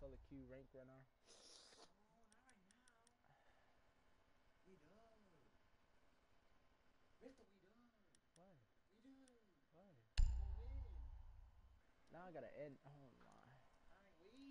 solo queue rank right now. Oh, right now. Why? Now I gotta end. Oh